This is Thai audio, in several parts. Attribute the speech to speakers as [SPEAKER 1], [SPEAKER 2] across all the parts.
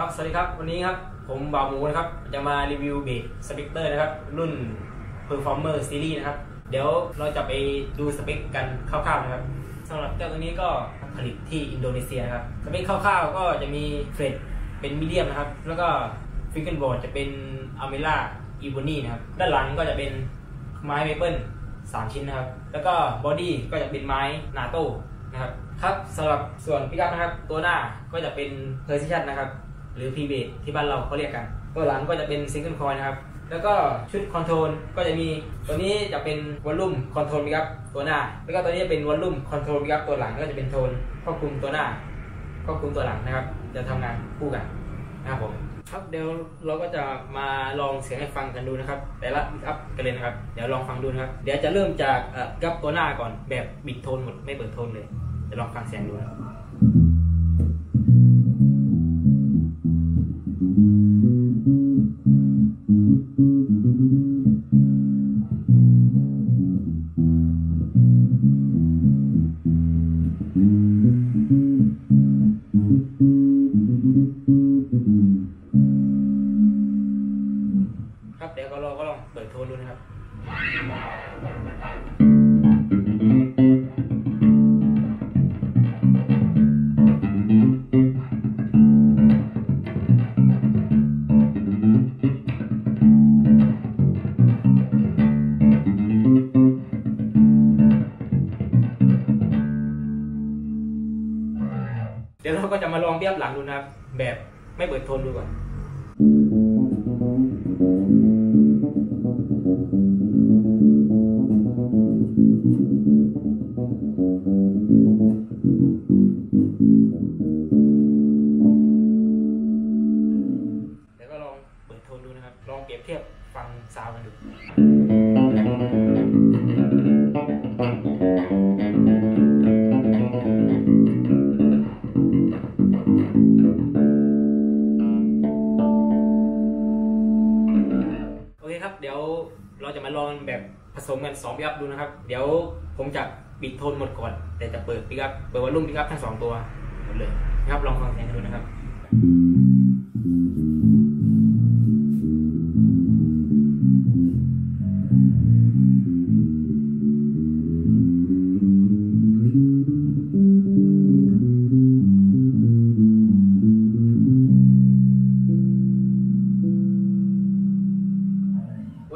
[SPEAKER 1] ครับ สวัสดีครับ วันนี้ครับ ผมบ่าวหมูนะครับ จะมารีวิวเบส Spector นะครับ รุ่น Performer Series นะครับ เดี๋ยวเราจะไปดูสเปคกันคร่าวๆนะครับสำหรับเจ้าตัวนี้ก็ผลิตที่อินโดนีเซียครับ สเปคคร่าวๆก็จะมี fret เป็น medium นะครับ แล้วก็ fingerboard จะเป็น amara ebony นะครับ ด้านหลังก็จะเป็นไม้เมเปิลสามชิ้นนะครับ แล้วก็ body ก็จะเป็นไม้นาโต้นะครับ ครับสำหรับส่วนพิกัดนะครับ ตัวหน้าก็จะเป็น Precision นะครับ หรือ PB ที่บ้านเราเขาเรียกกัน ตัวหลังก็จะเป็น Single Coil นะครับ แล้วก็ชุด control ก็จะมีตัวนี้จะเป็น volume control ครับตัวหน้า แล้วก็ตัวนี้จะเป็น volume control ครับตัวหลังก็จะเป็นโทนควบคุมตัวหน้าควบคุมตัวหลังนะครับ จะทำงานคู่กันนะครับผมครับเดี๋ยวเราก็จะมาลองเสียงให้ฟังกันดูนะครับ แต่ละอัพกันเลยนะครับ เดี๋ยวลองฟังดูนะครับ เดี๋ยวจะเริ่มจากกับตัวหน้าก่อนแบบบิดโทนหมดไม่เปิดโทนเลยเดี๋ยวลองฟังเสียงดูนะครับ ครับเดี๋ยวก็เราก็ลองเปิดโทนดูนะครับเดี๋ยวเราก็จะมาลองเทียบหลังดูนะครับ แบบไม่เปิดโทนดูก่อน ฟังซาวกันดูโอเคครับ เดี๋ยวเราจะมาลองแบบผสมกัน2ปิกอัพดูนะครับ เดี๋ยวผมจะปิดโทนหมดก่อน แต่จะเปิดปิกอัพเปิด volume pickup ทั้งสองตัวหมดเลยนะครับลองฟังเสียงกันดูนะครับ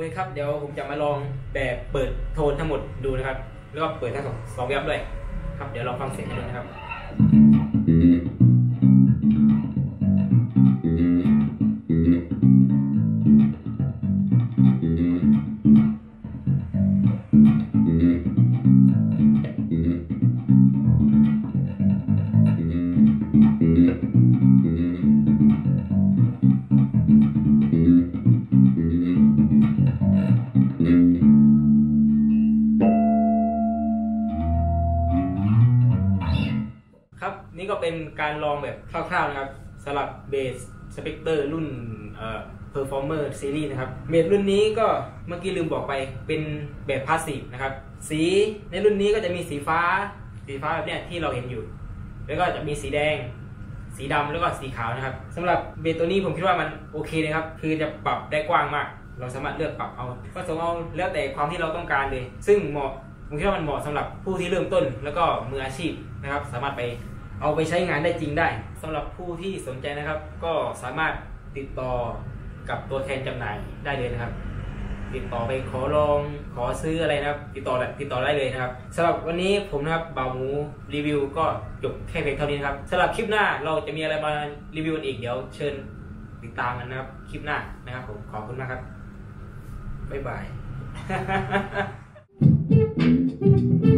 [SPEAKER 1] เคครับ เดี๋ยวผมจะมาลองแบบเปิดโทนทั้งหมดดูนะครับ แล้วก็เปิดทั้งสองสองแวบด้วย ครับ เดี๋ยวลองฟังเสียงกันดูนะครับ นี่ก็เป็นการลองแบบคร่าวๆนะครับสำหรับเบสสเปกเตอร์รุ่นเอ่อ Performer Series นะครับเบสรุ่นนี้ก็เมื่อกี้ลืมบอกไปเป็นแบบพาสซีฟนะครับ สีในรุ่นนี้ก็จะมีสีฟ้า สีฟ้าแบบเนี้ยที่เราเห็นอยู่ แล้วก็จะมีสีแดง สีดำแล้วก็สีขาวนะครับสำหรับเบสตัวนี้ผมคิดว่ามันโอเคนะครับ คือจะปรับได้กว้างมาก เราสามารถเลือกปรับเอาผสมเอาแล้วแต่ความที่เราต้องการเลย ซึ่งเหมาะผมคิดว่ามันเหมาะสำหรับผู้ที่เริ่มต้น แล้วก็มืออาชีพนะครับ สามารถไป เอาไปใช้งานได้จริงได้สำหรับผู้ที่สนใจนะครับ ก็สามารถติดต่อกับตัวแทนจำหน่ายได้เลยนะครับ ติดต่อไปขอลองขอซื้ออะไรนะครับ ติดต่อติดต่อได้เลยนะครับสำหรับวันนี้ผมนะครับบ่าวหมูรีวิว ก็จบแค่เพียงเท่านี้นะครับสำหรับคลิปหน้าเราจะมีอะไรมารีวิวกันอีกเดี๋ยวเชิญติดตามกันนะครับคลิปหน้านะครับผมขอบคุณมากครับบ๊ายบาย